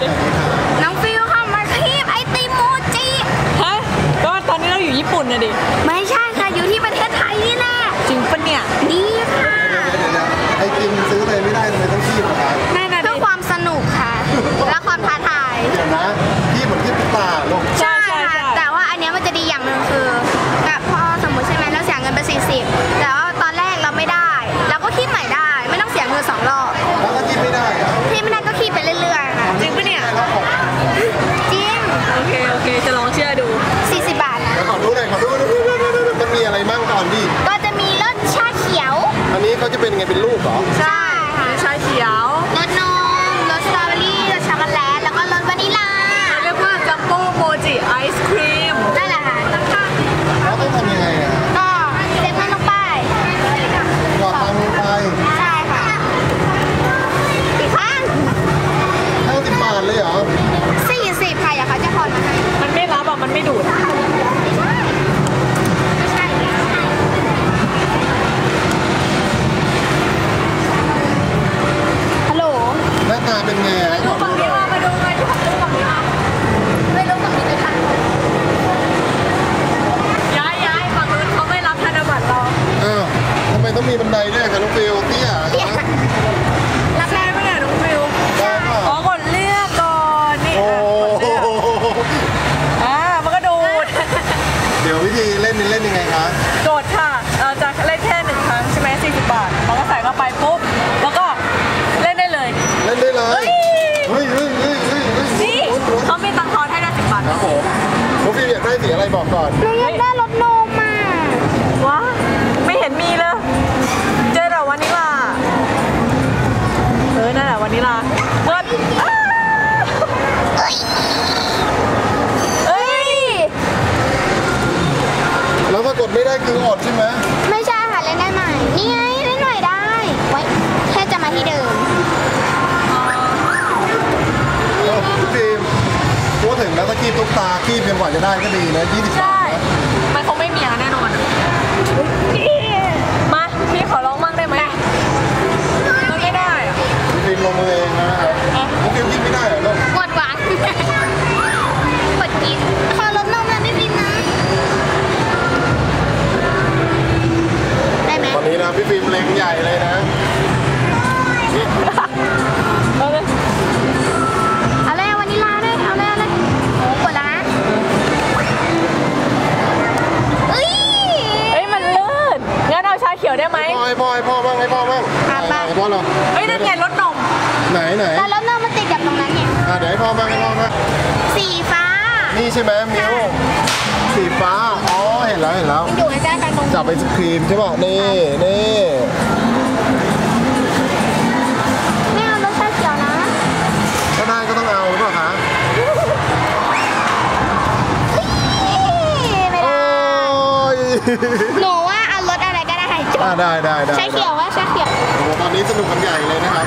good. ก่อนดิก็จะมีรสชาเขียว อันนี้เขาจะเป็นไงเป็นลูกเหรอ ใช่ค่ะชาเขียวรสนมรสสตรอเบอรี่รสช็อกโกแลตแล้วก็รสวานิลาเรียกว่าจัมโบ้โมจิไอศครีมนั่นแหละค่ะแล้วต้องทำยังไงอะก็เซ็ตมันลไปหยอตังไปใช่ค่ะกี่ข้างห้าสิบบาทเลยเหรอสี่ค่ะอย่าเขาจะทอนมาให้มันไม่รับอ่มันไม่ดูด บอกก่อน หนูอยากได้รถนมาว้าไม่เห็นมีเลย เจอแต่วันนี้ลาะเออนั่นแหละวานิลาเบิร์ดแล้วถ้ากดไม่ได้คืออดใช่ไหม ไม่ใช่ค่ะเล่นได้ใหม่เนี่ย ตาขี้เป็นกว่าจะได้ก็ดีนะ20บาท เพราะเราเฮ้ยนั่นไงรถนมไหนไหนแต่รถนมมันติดกับตรงนั้นไงอ่าเดี๋ยวพ่อมาให้พ่อมาสีฟ้า นี่ใช่ไหมมิวสีฟ้า อ๋อ เห็นแล้วเห็นแล้ว มันอยู่ใกล้ๆกันตรงจับไอศครีมใช่ป่ะ นี่นี่ไม่เอารถชาเขียวนะ ก็ได้ก็ต้องเอารือเปล่าคะหนู ได้ได้ได้ใช้เขียวว่าใช้เขียว ตอนนี้สนุกกันใหญ่เลยนะครับ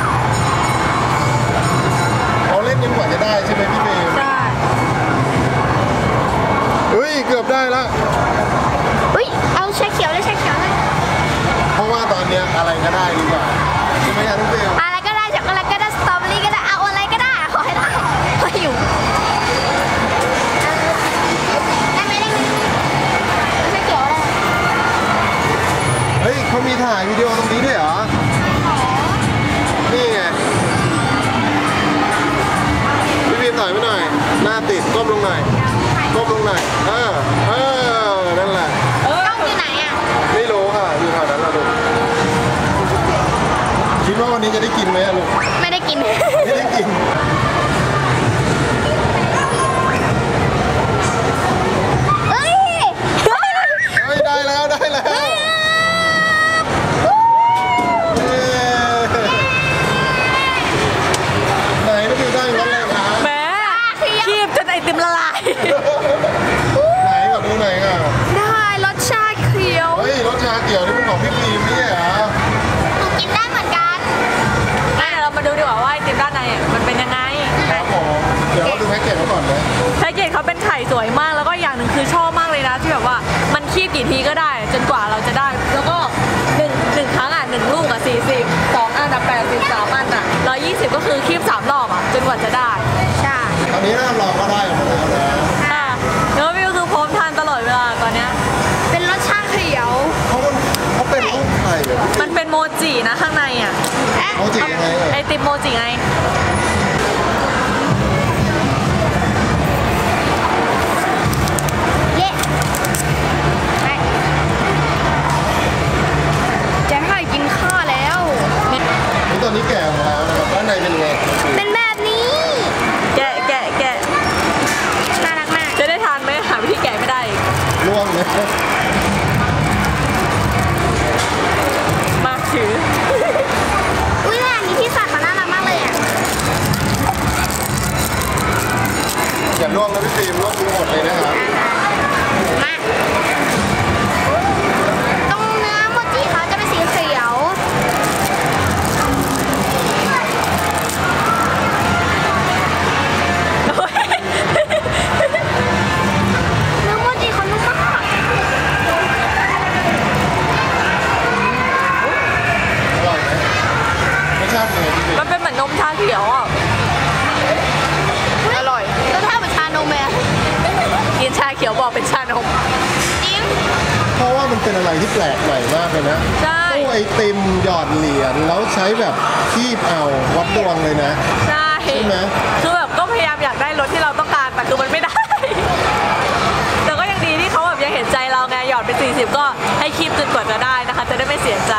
นี้จะได้กินไหมลูก ไม่ได้กิน ไม่ได้กิน คือชอบมากเลยนะที่แบบว่ามันคีบกี่ทีก็ได้ จนกว่าเราจะได้ แล้วก็หนึ่งหนึ่งครั้งอะหนึ่งลูกอะสี่สิบสองอันอะแปดสิบสามอันอะร้อยยี่สิบก็คือคีบสามรอบอะจนกว่าจะได้ใช่ตอนนี้เริ่มลองก็ได้แล้วนะค่ะแล้ววิวคือพร้อมทานตลอดเวลาตอนเนี้ยเป็นรสชาติเขียวเขาเขาเป็นลูกไข่มันเป็นโมจินะข้างในอะโมจิไงไอติมโมจิไง ยั อกเป็นชานมจริง เพราะว่ามันเป็นอะไรที่แปลกใหม่มากเลยนะใช่ ตู้ไอติมหยอดเหรียญแล้วใช้แบบคีบเอาวัดดวงเลยนะ ใช่ใช่ไหม คือแบบก็พยายามอยากได้รถที่เราต้องการแต่คือมันไม่ได้ แต่ก็ยังดีที่เขาแบบยังเห็นใจเราไงหยอดเป็น40 ก็ให้คีบจนกว่าจะได้นะคะ จะได้ไม่เสียใจ